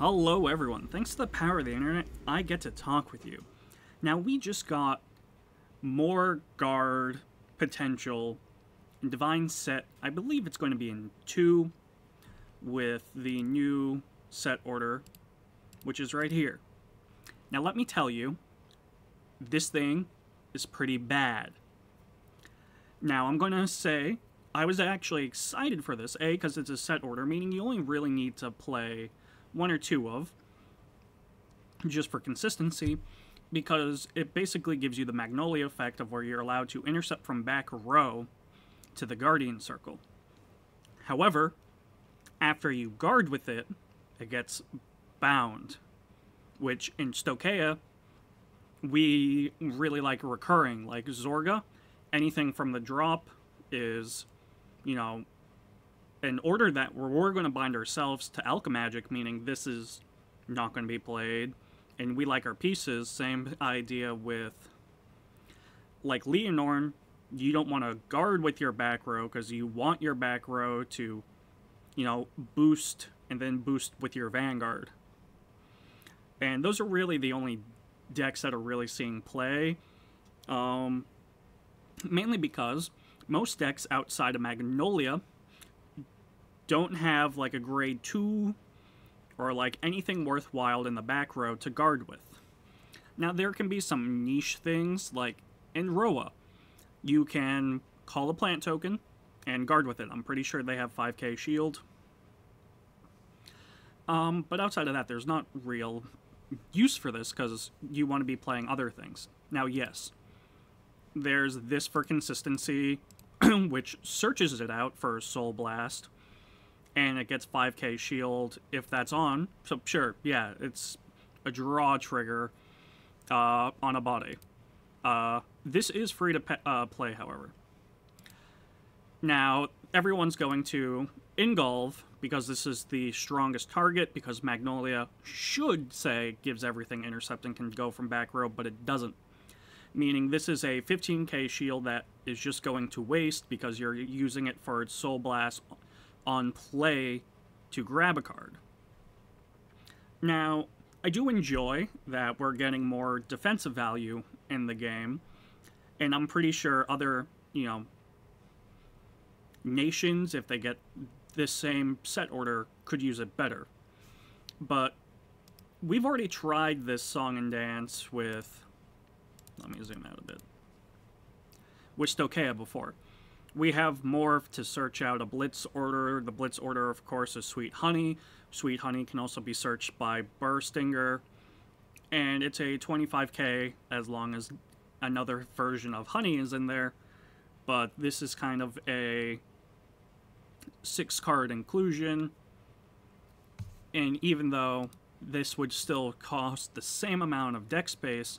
Hello everyone, thanks to the power of the internet, I get to talk with you. Now we just got more guard potential in Divine Set, I believe it's going to be in 2 with the new set order, which is right here. Now let me tell you, this thing is pretty bad. Now I'm going to say, I was actually excited for this, A, because it's a set order, meaning you only really need to play one or two of, just for consistency, because it basically gives you the Magnolia effect of where you're allowed to intercept from back row to the Guardian Circle. However, after you guard with it, it gets bound, which in Stoicheia, we really like recurring. Like Zorga, anything from the drop is, you know, an order that we're, we're going to bind ourselves to Alchemagic, meaning this is not going to be played, and we like our pieces. Same idea with, like Lianorn, you don't want to guard with your back row because you want your back row to, you know, boost and then boost with your Vanguard. And those are really the only decks that are really seeing play. Um, mainly because most decks outside of Magnolia don't have like a grade 2 or like anything worthwhile in the back row to guard with. Now there can be some niche things like in Roa. You can call a plant token and guard with it. I'm pretty sure they have 5k shield. Um, but outside of that, there's not real use for this because you want to be playing other things. Now, yes, there's this for consistency, which searches it out for Soul Blast, and it gets 5k shield if that's on. So sure, yeah, it's a draw trigger uh, on a body. Uh, this is free to uh, play, however. Now, everyone's going to Ingolv because this is the strongest target, because Magnolia should say gives everything intercept and can go from back row, but it doesn't. Meaning this is a 15k shield that is just going to waste because you're using it for its Soul Blast on play to grab a card. Now, I do enjoy that we're getting more defensive value in the game, and I'm pretty sure other, you know, nations, if they get this same set order, could use it better. But we've already tried this song and dance with, let me zoom out a bit, with Stoicheia before we have more to search out a blitz order. The blitz order, of course, is Sweet Honey. Sweet Honey can also be searched by Burstinger. And it's a 25k as long as another version of Honey is in there. But this is kind of a six card inclusion. And even though this would still cost the same amount of deck space,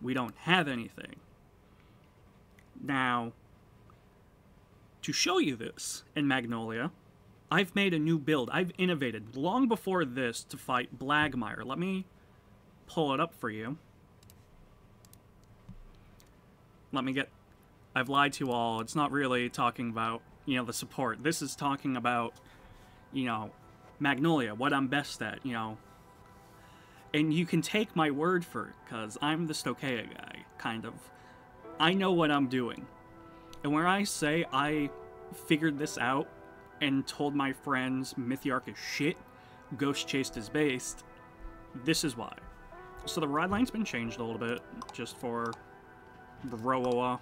we don't have anything. Now, to show you this in Magnolia, I've made a new build. I've innovated long before this to fight Blagmire. Let me pull it up for you. Let me get... I've lied to you all. It's not really talking about, you know, the support. This is talking about, you know, Magnolia, what I'm best at, you know. And you can take my word for it, because I'm the Stoicheia guy, kind of. I know what I'm doing. And when I say I figured this out and told my friends Mythiarch is shit, Ghost Chased is based, this is why. So the ride line's been changed a little bit, just for Roa,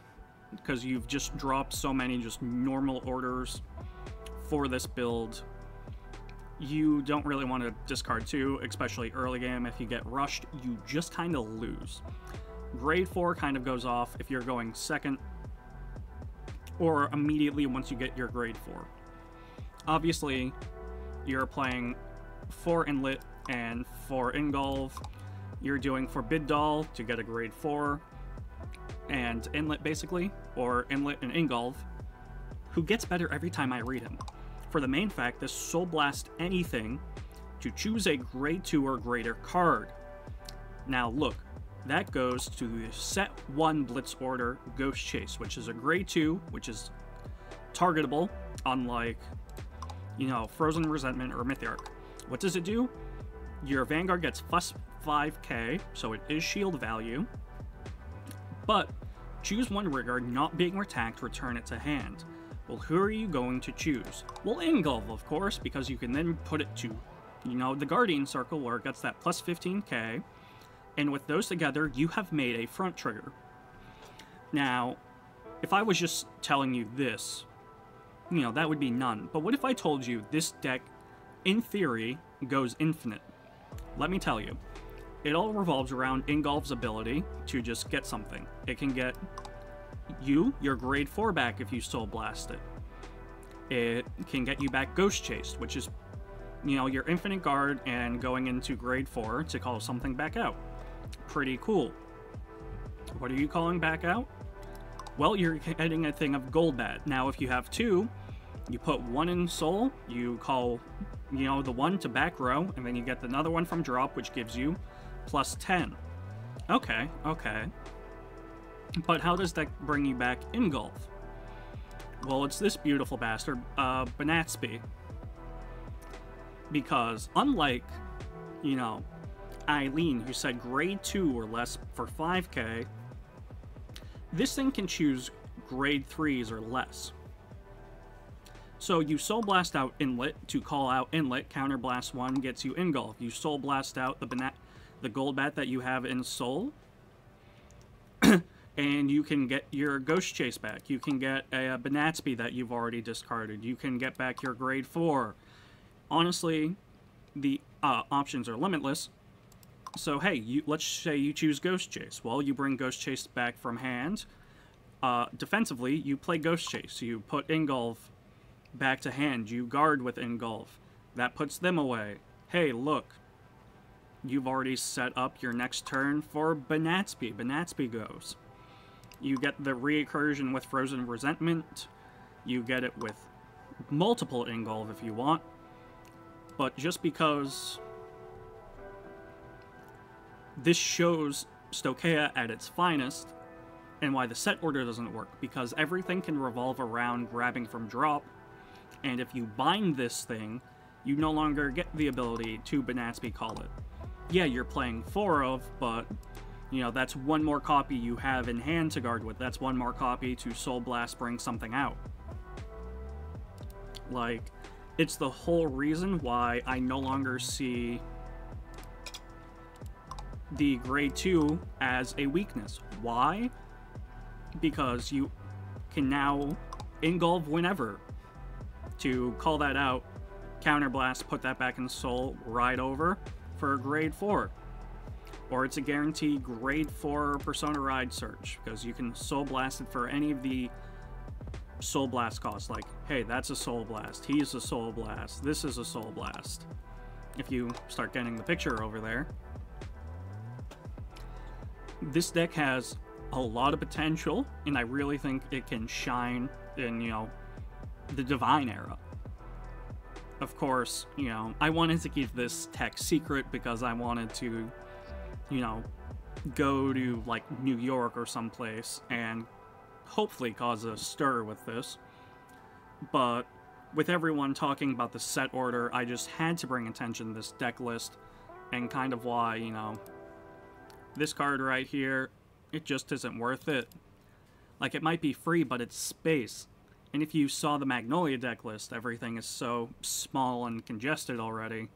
because you've just dropped so many just normal orders for this build. You don't really want to discard two, especially early game. If you get rushed, you just kind of lose. Grade 4 kind of goes off if you're going second or immediately once you get your grade 4. Obviously, you're playing for Inlet and for Ingolv. You're doing Forbid Doll to get a grade 4, and Inlet basically, or Inlet and Ingolv, who gets better every time I read him. For the main fact, this Soul Blast anything to choose a grade 2 or greater card. Now look, that goes to the set 1 Blitz Order Ghost Chase, which is a grade 2, which is targetable, unlike, you know, Frozen Resentment or Mythiarch. What does it do? Your Vanguard gets plus 5k, so it is shield value. But choose one rigger not being attacked, return it to hand. Well, who are you going to choose? Well, Ingolf, of course, because you can then put it to, you know, the Guardian Circle where it gets that plus 15k. And with those together, you have made a front trigger. Now, if I was just telling you this, you know, that would be none. But what if I told you this deck, in theory, goes infinite? Let me tell you. It all revolves around Ingolf's ability to just get something. It can get you your grade 4 back if you Soul Blast it. It can get you back Ghost Chased, which is, you know, your infinite guard and going into grade 4 to call something back out. Pretty cool. What are you calling back out? Well, you're getting a thing of gold bat. Now, if you have two, you put one in Soul, you call, you know, the one to back row, and then you get another one from drop, which gives you plus 10. Okay, okay. But how does that bring you back Ingolf? Well, it's this beautiful bastard, uh, Banatsby. Because, unlike, you know, Eileen, who said grade 2 or less for 5k, this thing can choose grade 3s or less. So you Soul Blast out Inlet to call out Inlet, Counter Blast 1 gets you Ingolf. You Soul Blast out the, the Golbat that you have in Soul, and you can get your Ghost Chase back. You can get a, a Banatsby that you've already discarded. You can get back your grade 4. Honestly, the uh, options are limitless, so hey, you, let's say you choose Ghost Chase. Well, you bring Ghost Chase back from hand. Uh, defensively, you play Ghost Chase. You put Ingolf back to hand. You guard with Ingolf. That puts them away. Hey, look. You've already set up your next turn for Banatsby. Banatsby goes. You get the recursion with Frozen Resentment. You get it with multiple Ingolf if you want. But just because this shows Stoicheia at its finest, and why the set order doesn't work, because everything can revolve around grabbing from drop, and if you bind this thing, you no longer get the ability to Banatsby call it. Yeah, you're playing four of, but, you know, that's one more copy you have in hand to guard with. That's one more copy to Soul Blast bring something out. Like, it's the whole reason why I no longer see the grade 2 as a weakness. Why? Because you can now engulf whenever to call that out, counterblast, put that back in soul, ride over for a grade 4. Or it's a guaranteed grade 4 Persona Ride search, because you can soul blast it for any of the soul blast costs, like, hey, that's a soul blast, he's a soul blast, this is a soul blast. If you start getting the picture over there this deck has a lot of potential, and I really think it can shine in, you know, the Divine era. Of course, you know, I wanted to keep this tech secret because I wanted to, you know, go to, like, New York or someplace and hopefully cause a stir with this. But with everyone talking about the set order, I just had to bring attention to this deck list and kind of why, you know, this card right here, it just isn't worth it. Like, it might be free, but it's space. And if you saw the Magnolia deck list, everything is so small and congested already.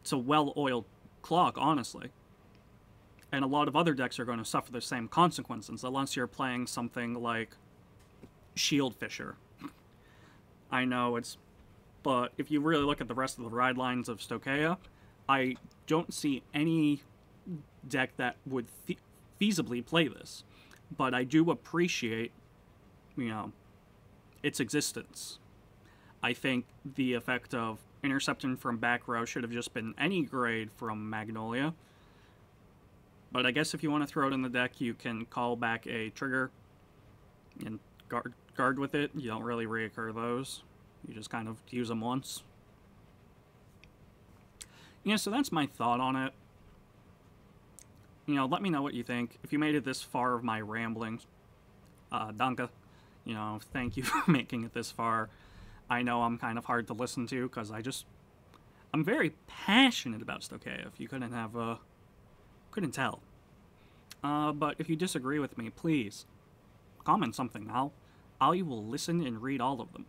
It's a well-oiled clock, honestly. And a lot of other decks are going to suffer the same consequences, unless you're playing something like Shield Fisher. I know it's... But if you really look at the rest of the ride lines of Stoicheia, I don't see any deck that would fe feasibly play this. But I do appreciate, you know, its existence. I think the effect of intercepting from back row should have just been any grade from Magnolia. But I guess if you want to throw it in the deck, you can call back a trigger and guard, guard with it. You don't really reoccur those. You just kind of use them once. Yeah, so that's my thought on it you know, let me know what you think. If you made it this far of my ramblings, uh, Danka, you know, thank you for making it this far. I know I'm kind of hard to listen to because I just, I'm very passionate about Stoicheia. You couldn't have, uh, couldn't tell. Uh, but if you disagree with me, please comment something. I'll, I will listen and read all of them.